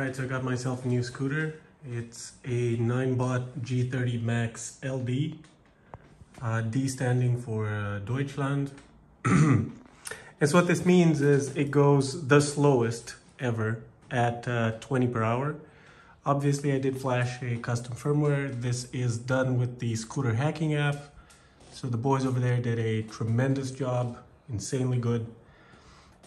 Alright, so I got myself a new scooter. It's a Ninebot G30 Max LD. Uh, D standing for uh, Deutschland. and so what this means is it goes the slowest ever at uh, 20 per hour. Obviously I did flash a custom firmware. This is done with the scooter hacking app. So the boys over there did a tremendous job, insanely good.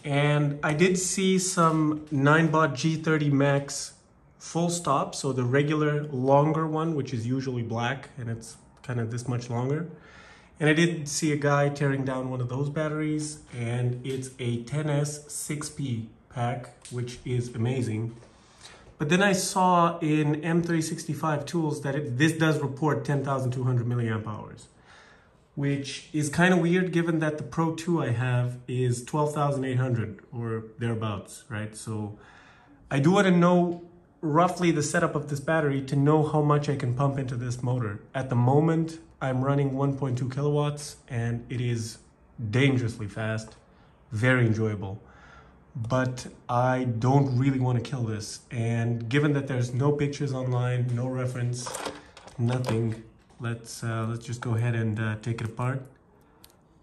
And I did see some Ninebot G30 Max full stop, so the regular longer one, which is usually black, and it's kind of this much longer. And I did see a guy tearing down one of those batteries, and it's a 10S 6P pack, which is amazing. But then I saw in M365 tools that it, this does report 10,200 milliamp hours which is kind of weird given that the Pro 2 I have is 12,800 or thereabouts, right? So I do want to know roughly the setup of this battery to know how much I can pump into this motor. At the moment, I'm running 1.2 kilowatts and it is dangerously fast, very enjoyable. But I don't really want to kill this. And given that there's no pictures online, no reference, nothing, let's uh, let's just go ahead and uh, take it apart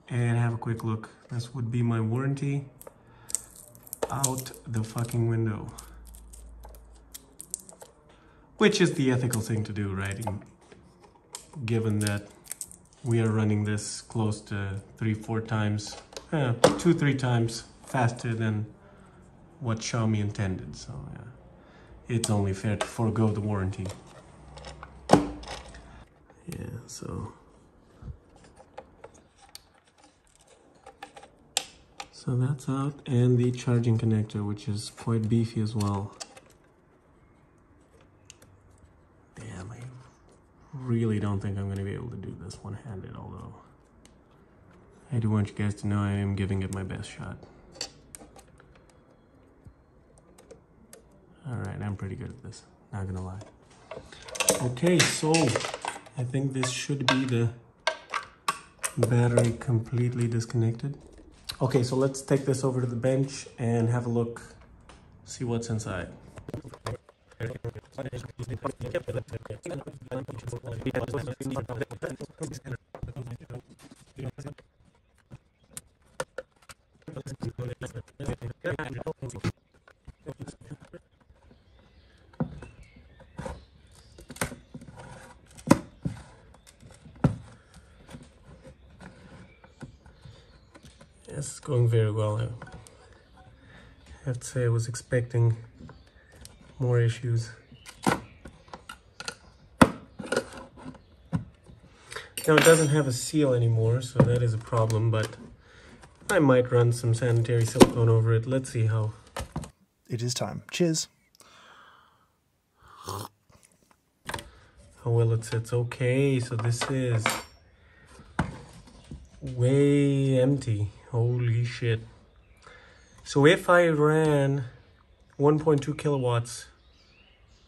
and have a quick look. This would be my warranty out the fucking window. Which is the ethical thing to do, right? Given that we are running this close to three, four times, eh, two, three times faster than what Xiaomi intended. So yeah, it's only fair to forego the warranty yeah so. So that's out and the charging connector which is quite beefy as well. Damn I really don't think I'm gonna be able to do this one-handed although. I do want you guys to know I am giving it my best shot. All right I'm pretty good at this not gonna lie. Okay so I think this should be the battery completely disconnected. Okay, so let's take this over to the bench and have a look, see what's inside. Yes, it's going very well. I have to say I was expecting more issues. Now it doesn't have a seal anymore, so that is a problem, but I might run some sanitary silicone over it. Let's see how. It is time. Cheers. How well it sits. Okay, so this is way empty. Holy shit. So if I ran 1.2 kilowatts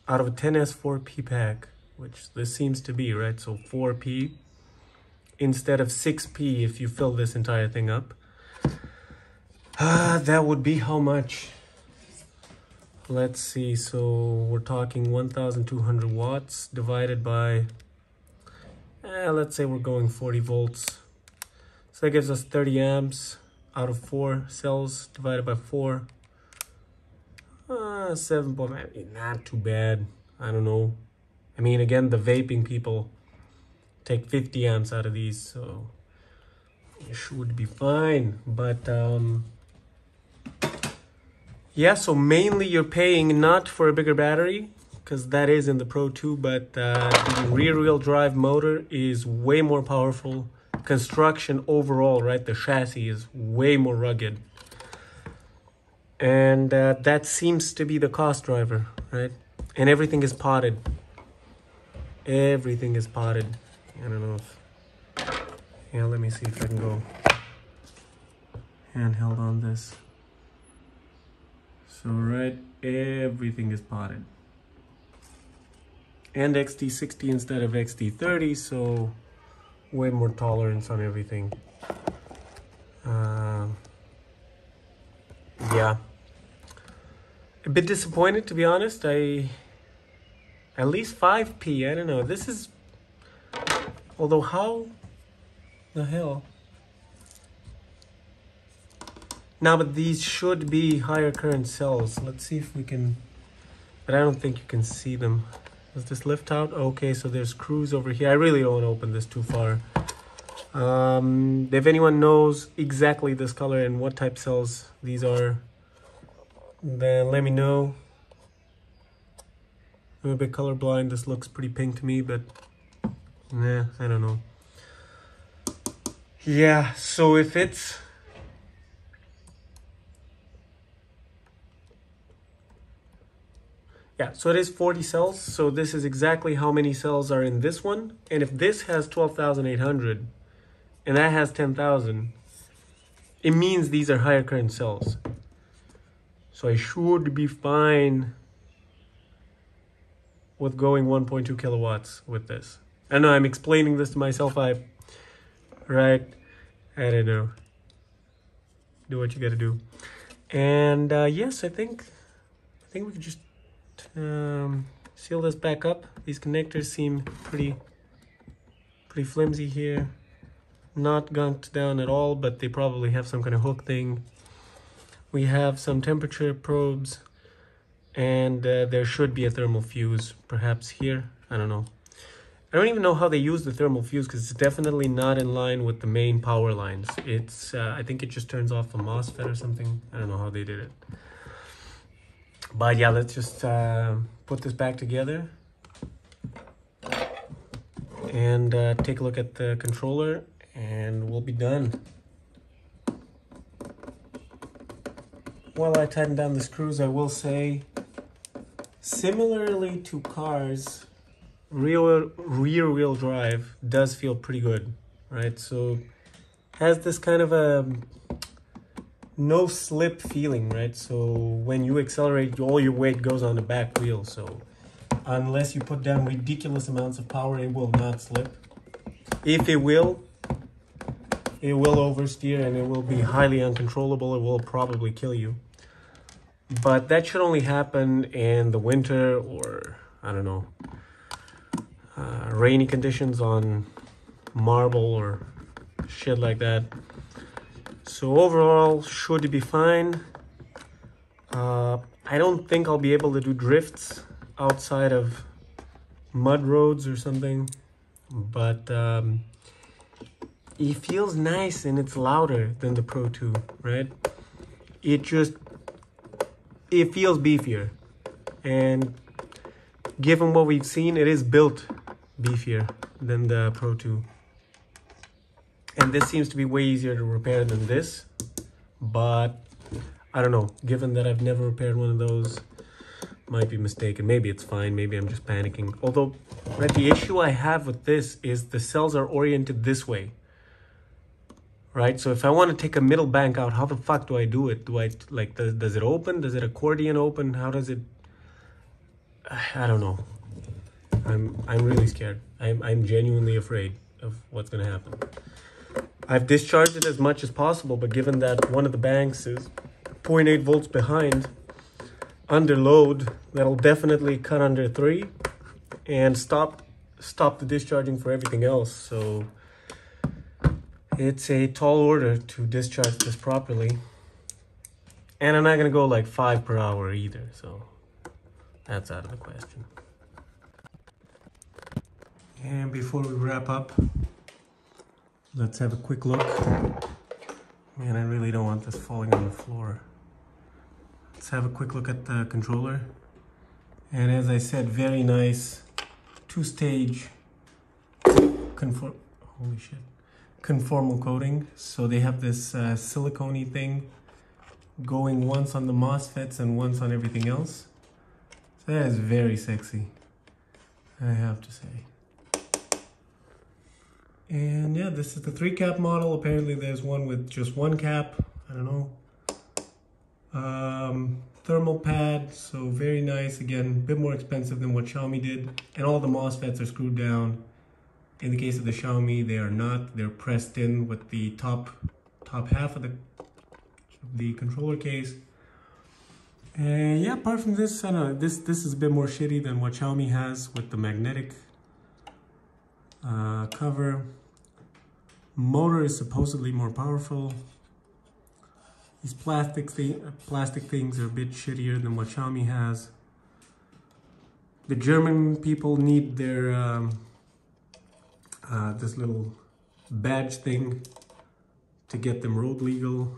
out of a 10S4P pack, which this seems to be, right? So 4P instead of 6P if you fill this entire thing up. Ah, that would be how much? Let's see, so we're talking 1,200 watts divided by, eh, let's say we're going 40 volts. So that gives us 30 amps out of 4 cells divided by 4. Uh, 7 point, not too bad. I don't know. I mean, again, the vaping people take 50 amps out of these, so it should be fine. But, um, yeah, so mainly you're paying not for a bigger battery, because that is in the Pro 2, but uh, the rear wheel drive motor is way more powerful construction overall, right? The chassis is way more rugged. And uh, that seems to be the cost driver, right? And everything is potted. Everything is potted. I don't know if... Yeah, let me see if I can go handheld on this. So, right, everything is potted. And XT60 instead of XT30, so way more tolerance on everything. Uh, yeah. a bit disappointed to be honest. I at least 5p. I don't know. This is although how the hell now but these should be higher current cells let's see if we can but I don't think you can see them does this lift out? Okay so there's screws over here. I really don't want to open this too far. Um, if anyone knows exactly this color and what type cells these are then let me know. I'm a bit colorblind. This looks pretty pink to me but nah I don't know. Yeah so if it's Yeah, so it is 40 cells. So this is exactly how many cells are in this one. And if this has 12,800 and that has 10,000, it means these are higher current cells. So I should be fine with going 1.2 kilowatts with this. I know I'm explaining this to myself. I, right? I don't know. Do what you gotta do. And uh, yes, I think, I think we could just um, seal this back up. These connectors seem pretty, pretty flimsy here. Not gunked down at all, but they probably have some kind of hook thing. We have some temperature probes and uh, there should be a thermal fuse perhaps here. I don't know. I don't even know how they use the thermal fuse because it's definitely not in line with the main power lines. It's, uh, I think it just turns off a MOSFET or something. I don't know how they did it. But yeah, let's just uh, put this back together and uh, take a look at the controller and we'll be done. While I tighten down the screws, I will say, similarly to cars, rear, rear wheel drive does feel pretty good, right? So has this kind of a no slip feeling, right? So when you accelerate, all your weight goes on the back wheel. So unless you put down ridiculous amounts of power, it will not slip. If it will, it will oversteer and it will be highly uncontrollable. It will probably kill you. But that should only happen in the winter or, I don't know, uh, rainy conditions on marble or shit like that. So overall, should be fine. Uh, I don't think I'll be able to do drifts outside of mud roads or something, but um, it feels nice and it's louder than the Pro 2, right? It just, it feels beefier. And given what we've seen, it is built beefier than the Pro 2 and this seems to be way easier to repair than this but I don't know. Given that I've never repaired one of those might be mistaken. Maybe it's fine. Maybe I'm just panicking. Although right the issue I have with this is the cells are oriented this way. Right? So if I want to take a middle bank out how the fuck do I do it? Do I like does, does it open? Does it accordion open? How does it I don't know. I'm I'm really scared. I'm I'm genuinely afraid of what's gonna happen I've discharged it as much as possible, but given that one of the banks is 0.8 volts behind, under load, that'll definitely cut under three and stop stop the discharging for everything else. So it's a tall order to discharge this properly. And I'm not gonna go like five per hour either, so that's out of the question. And before we wrap up, Let's have a quick look. Man, I really don't want this falling on the floor. Let's have a quick look at the controller. And as I said, very nice two-stage conform holy shit conformal coating. So they have this uh, silicone thing going once on the MOSFETs and once on everything else. So that is very sexy, I have to say. And yeah, this is the three cap model. Apparently there's one with just one cap. I don't know. Um, thermal pad, so very nice. Again, a bit more expensive than what Xiaomi did. And all the MOSFETs are screwed down. In the case of the Xiaomi, they are not. They're pressed in with the top top half of the the controller case. And yeah, apart from this, I don't know, this, this is a bit more shitty than what Xiaomi has with the magnetic uh, cover. Motor is supposedly more powerful. These plastic, th plastic things are a bit shittier than what Xiaomi has. The German people need their um, uh, this little badge thing to get them road legal.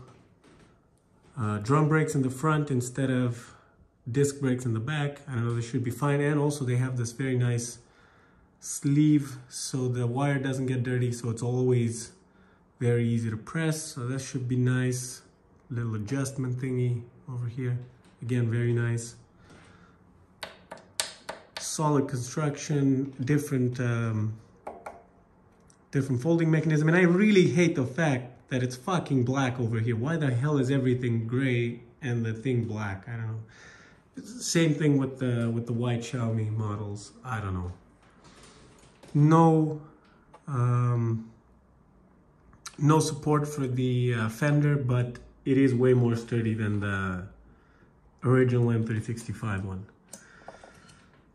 Uh, drum brakes in the front instead of disc brakes in the back. I don't know, they should be fine. And also they have this very nice sleeve so the wire doesn't get dirty. So it's always very easy to press. So that should be nice. Little adjustment thingy over here. Again, very nice. Solid construction, different um, different folding mechanism. And I really hate the fact that it's fucking black over here. Why the hell is everything gray and the thing black? I don't know. Same thing with the with the white Xiaomi models. I don't know. No, um, no support for the uh, fender, but it is way more sturdy than the original M365 one.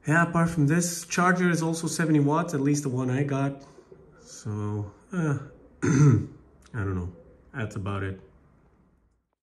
Yeah, apart from this, charger is also 70 watts, at least the one I got. So, uh, I don't know. That's about it.